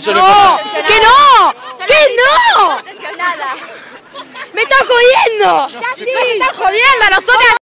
Eso no, no que no, que no. Me estás jodiendo. Me estás jodiendo a nosotras.